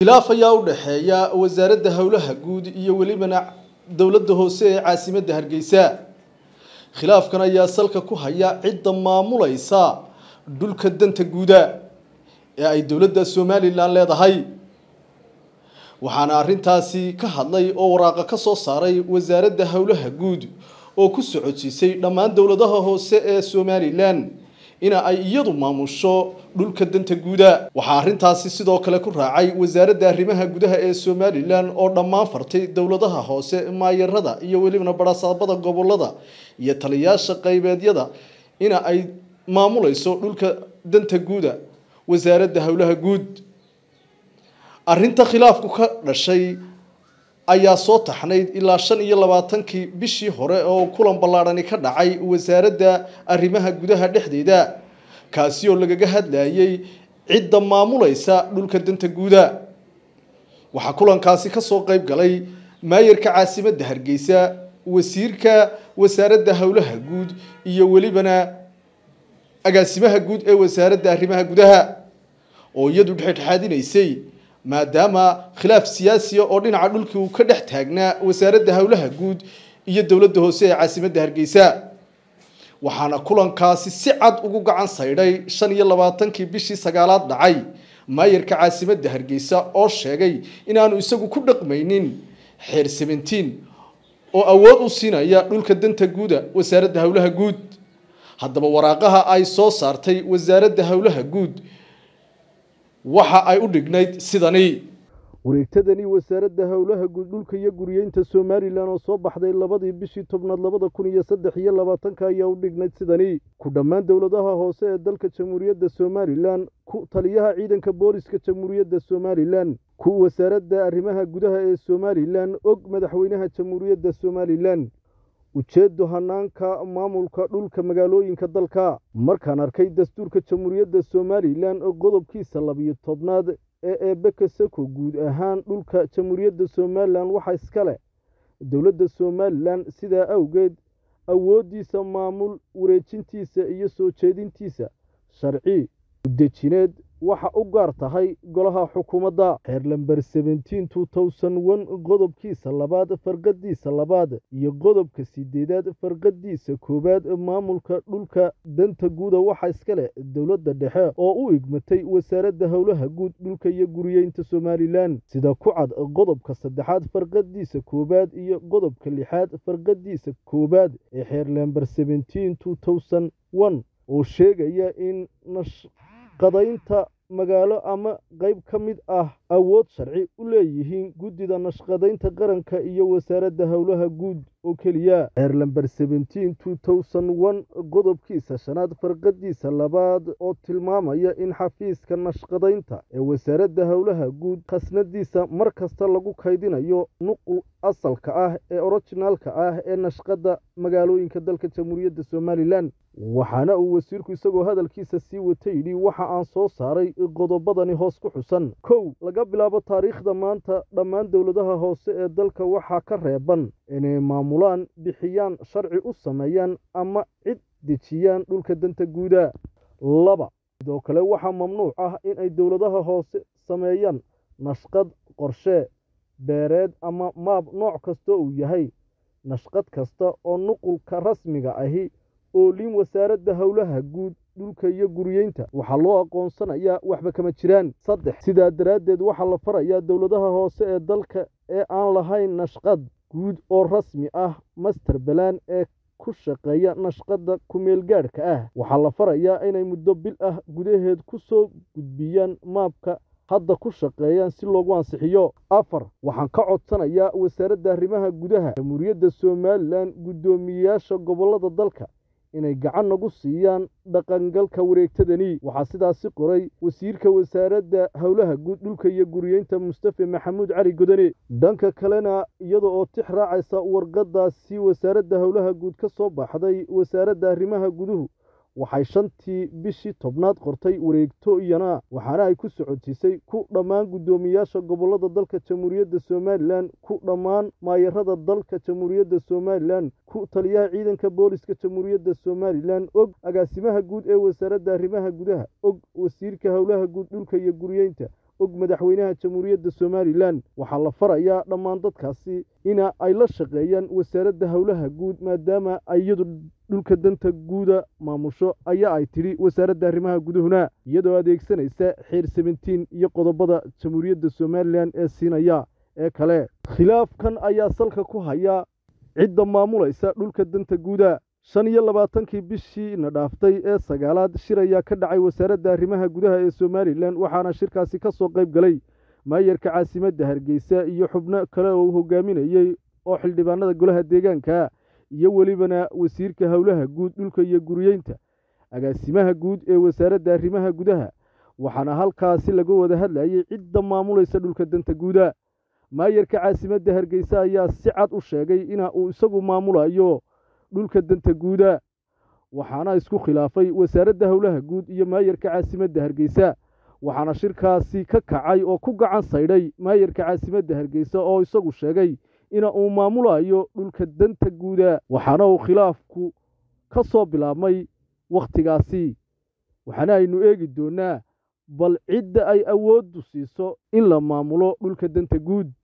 khilaaf ayaa u dhexeeya wasaaradda howlaha guud iyo welibana dowladda hoose ee caasimadda hargeysa. Khilaafkan ayaa salka ku haya cidda maamulaysa dhulka danta guuda ee ay dowladda somalilan leedahay. Waxaana arrintaasi ka hadlay oo waraaqa ka soo saaray wasaaradda howlaha guud oo ku socodsiisay dhammaan dowladaha hoose ee somalilan ina ay iyadu maamusho dhulka danta guuda. Waxaa arrintaasi sidoo kale ku raacay wasaaradda arrimaha gudaha ee somalilan oo dhammaan fartay dowladaha hoose maayarada iyo welibana barasaabada gobollada iyo taliyaasha qaybeedyada ina ay maamulayso dhulka danta guuda. Wasaaradda howlaha guud. Arrinta khilaafku ka dhashay ayaa soo taxnayd ilaa shan iyo labaatankii bishii hore oo kulan ballaadhani ka dhacay wasaaradda arrimaha gudaha dhexdeeda. Kaasi oo lagaga hadlayay cidda maamulaysa dhulka danta guuda. Waxaa kulankaasi ka soo qayb galay maayarka caasimadda hargeysa wasiirka wasaaradda howlaha guud iyo welibana agaasimaha guud ee wasaaradda arrimaha gudaha oo iyadu dhexdhexaadinaysay maadaama khilaaf siyaasiya oo dhinaca dhulkii uu ka dhex taagnaa wasaaradda howlaha guud iyo dowladda hoose ee caasimadda hargeysa. Waxaana kulankaasi si cad ugu gacan saydhay shan iyo labaatankii bishii sagaalaad dhacay. Maayarka caasimadda hargeysa oo sheegay inaanu isagu ku dhaqmaynin xeer seventiin oo awood u siinaya dhulka danta guuda wasaaradda howlaha guud. Haddaba waraaqaha ay soo saartay wasaaradda howlaha guud waxa ay u dhignayd sidani. Wareegtadani wasaaradda howlaha dhulka iyo guriyeynta somalilan oo soo baxday labadii bishii tobnaad labada kun iyo saddex iyo labaatanka ayaa u dhignayd sidani. Ku dhammaan dowladaha hoose ee dalka jamhuuriyadda somalilan ku taliyaha ciidanka booliska jamhuuriyadda somalilan ku wasaaradda arrimaha gudaha ee somalilan og madaxweynaha jamhuuriyadda somalilan ujeeddo hanaanka maamulka dhulka magaalooyinka dalka. Markaan arkay dastuurka jamhuuriyadda somalilan oo qodobkiisa labiyo tobnaad ee eebeka sako guud ahaan dhulka jamhuuriyadda somalilan waxa iska leh. Dowladda somalilan sidaa awgeed awooddiisa maamul wareejintiisa iyo soo jeedintiisa sharci udejineed waxa u gaar tahay golaha xukuumadda. Xeer lamber qodobkiisa labaad farqadiisa labaad iyo qodobka sideedaad farqadiisa koowaad maamulka dhulka. Danta guuda waxa iska leh dowladda dhexe oo u igmatay wasaaradda howlaha guud dhulka iyo guriyeynta somalilan. Sida ku cad qodobka saddexaad farqadiisa koowaad iyo qodobka lixaad farqadiisa koowaad ee xeer lamber oo sheegaya in nashqadaynta magaalo ama qayb ka mid ah awood sharci u leeyihiin guddida nashqadaynta qaranka iyo wasaaradda howlaha guud oo keliya. Xeer lamber qodobkiisa shanaad farqadiisa labaad oo tilmaamaya in xafiiska nashqadaynta ee wasaaradda howlaha guud khasnadiisa mar kasta lagu kaydinayo nuqul asalka ah ee orijinaalka ah ee nashqadda magaalooyinka dalka jamhuuriyadda somalilan waxaana uu wasiirku isagoo hadalkiisa sii wata yidhi waxa aan soo saaray qodobadani hoos ku xusan laga bilaabo taariikhda maanta dhammaan dowladaha hoose ee dalka waxaa ka reeban inay maamulaan bixiyaan sharci u sameeyaan ama cid dejiyaan dhulka danta guuda. Laba sidoo kale waxaa mamnuuc ah inay dowladaha hoose sameeyaan nashqad qorshe beereed ama maab nooc kasta uu yahay. Nashqad kasta oo nuqulka rasmiga ahi oolin wasaaradda howlaha guud dhulka iyo guriyeynta. Waxaa loo aqoonsanayaa waxba kama jiraan. Saddex sidaa daraaddeed waxaa la farayaa dowladaha hoose ee dalka ee aan lahayn nashqad guud oo rasmi ah master balaan ee ku shaqeeya nashqadda kumeelgaadhka ah. Waxaa la farayaa inay muddo bil ah gudaheed ku soo gudbiyaan maabka hadda ku shaqeeyaan si loogu ansixiyo. Afar waxaan ka codsanayaa wasaaradda arrimaha gudaha jamhuuriyadda somalilan guddoomiyeyaasha gobollada dalka inay gacan nagu siiyaan dhaqangalka wareegtadani. Waxaa sidaasi qoray wasiirka wasaaradda howlaha guud dhulka iyo guriyeynta mustafe maxamuud cali godane. Dhanka kalena iyada oo tix raacaysa warqadaasi wasaaradda howlaha guud ka soo baxday wasaaradda arrimaha guduhu waxay shantii bishii tobnaad qortay wareegto iyana waxaana ay ku socodsiisay ku dhammaan guddoomiyaasha gobollada dalka jamhuuriyadda somalilan ku dhammaan maayarada dalka jamhuuriyadda somalilan ku taliyaha ciidanka booliska jamhuuriyadda somalilan og agaasimaha guud ee wasaaradda arrimaha gudaha og wasiirka howlaha guud dhulka iyo guriyeynta og madaxweynaha jamhuuriyadda somalilan waxaa la farayaa dhammaan dadkaasi ina ay la shaqeeyaan wasaaradda howlaha guud maadaama iyadu dhulka danta guuda maamusho ayaa ay tidhi wasaaradda arrimaha guduhuna iyadoo adeegsanaysa xeer sebentiin iyo qodobada jamhuuriyadda somalilan ee siinaya ee kale. Khilaafkan ayaa salka ku haya cidda maamulaysa dhulka danta guuda shan iyo labaatankii bishii na dhaaftay ee sagaalaad shir ayaa ka dhacay wasaaradda arrimaha gudaha ee somalilan waxaana shirkaasi ka soo qayb galay maayarka caasimadda hargeysa iyo xubno kale oo uu hogaaminayey oo xildhibaanada golaha deegaanka iyo welibana wasiirka howlaha guud dhulka iyo guriyeynta. Agaasimaha guud ee wasaaradda arrimaha gudaha waxaana halkaasi laga wada hadlayay cidda maamulaysa dhulka danta guuda. Maayarka caasimadda hargeysa ayaa si cad u sheegay ina uu isagu maamulayo dhulka danta guuda. Waxaana isku khilaafay wasaaradda howlaha guud iyo maayarka caasimadda hargeysa. Waxaana shirkaasi ka kacay oo ku gacan saydhay maayarka caasimadda hargeysa oo isagu sheegay ina uu maamulayo dhulka danta guuda. Waxaana uu khilaafku ka soo bilaabmay wakhtigaasi waxaana aynu eegi doonnaa bal cidda ay awooddu siiso in la maamulo dhulka danta guud